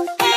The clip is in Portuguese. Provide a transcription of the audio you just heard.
É